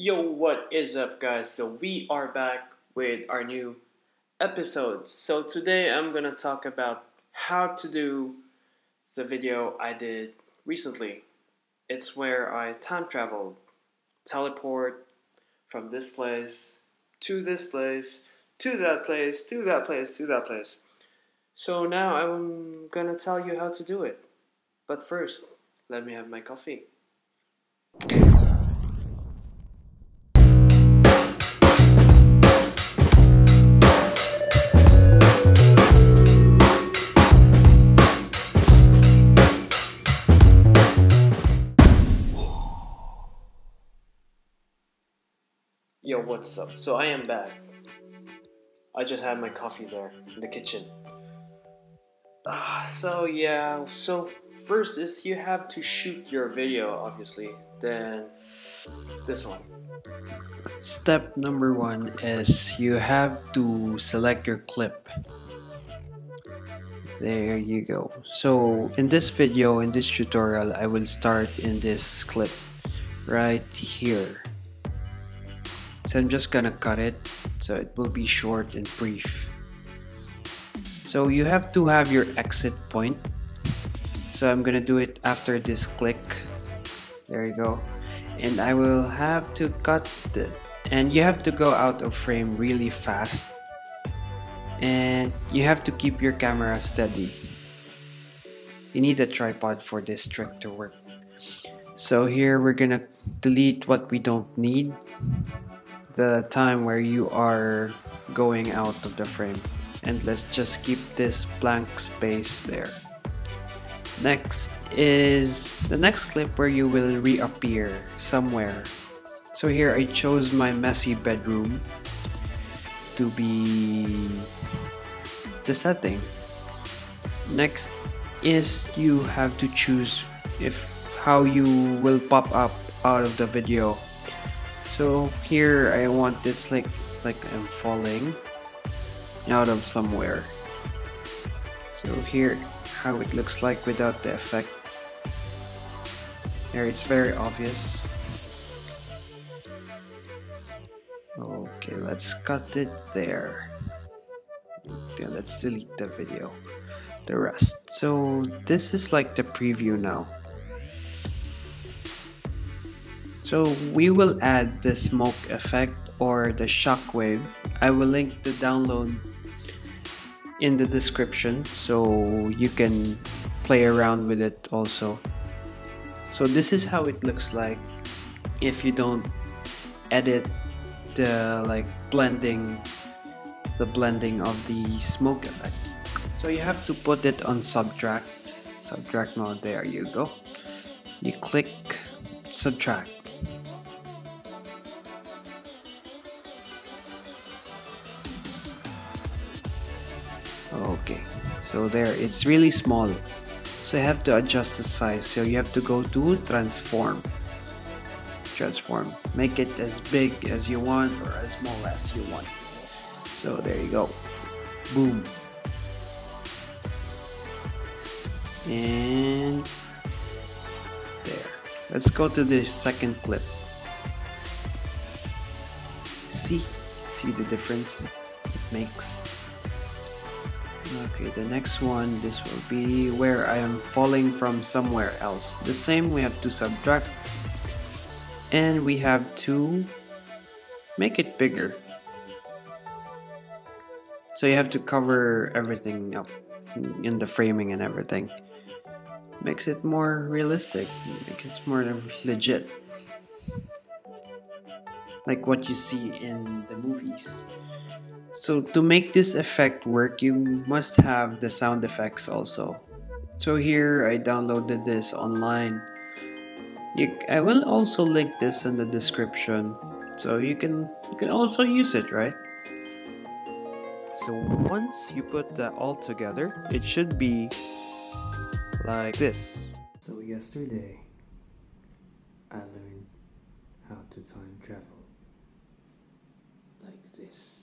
Yo, what is up, guys? So, we are back with our new episode. So, today I'm gonna talk about how to do the video I did recently. It's where I time traveled, teleport from this place to this place to that place to that place to that place. So, now I'm gonna tell you how to do it. But first, let me have my coffee. Yo, what's up? So I am back. I just had my coffee there in the kitchen. Ah, so yeah, so first is you have to shoot your video, obviously. Then this one. Step number one is you have to select your clip. There you go. So in this video, in this tutorial, I will start in this clip right here. So I'm just gonna cut it so it will be short and brief. So you have to have your exit point. So I'm gonna do it after this click. There you go. And I will have to cut it. And you have to go out of frame really fast. And you have to keep your camera steady. You need a tripod for this trick to work. So here we're gonna delete what we don't need the time where you are going out of the frame. And let's just keep this blank space there. Next is the next clip where you will reappear somewhere. So here I chose my messy bedroom to be the setting. Next is you have to choose if how you will pop up out of the video so here I want this like like I'm falling out of somewhere. So here how it looks like without the effect. There it's very obvious. Okay let's cut it there. Okay let's delete the video. The rest. So this is like the preview now So we will add the smoke effect or the shockwave. I will link the download in the description so you can play around with it also. So this is how it looks like if you don't edit the like blending the blending of the smoke effect. So you have to put it on subtract subtract mode there you go. You click subtract okay. So there it's really small. So you have to adjust the size. So you have to go to transform. Transform. Make it as big as you want or as small as you want. So there you go. Boom. And there. Let's go to the second clip. See? See the difference? It makes Okay, the next one, this will be where I am falling from somewhere else. The same, we have to subtract. And we have to make it bigger. So you have to cover everything up in the framing and everything. Makes it more realistic, makes it more legit. Like what you see in the movies. So to make this effect work, you must have the sound effects also. So here I downloaded this online. You, I will also link this in the description, so you can you can also use it, right? So once you put that all together, it should be like this. So yesterday, I learned how to time travel like this.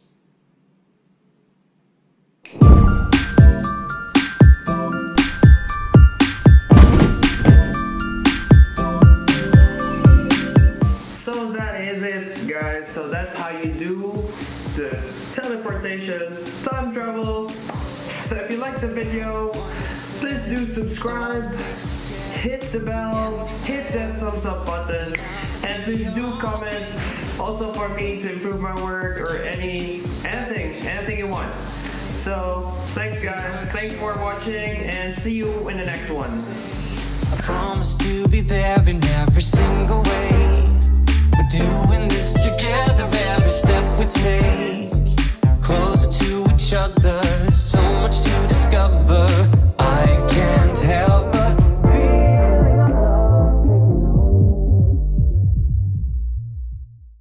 The teleportation time travel. So if you like the video please do subscribe hit the bell hit that thumbs up button and please do comment also for me to improve my work or any anything anything you want. So thanks guys. Thanks for watching and see you in the next one. I promise to be there in every single way Doing this together every step we take. Closer to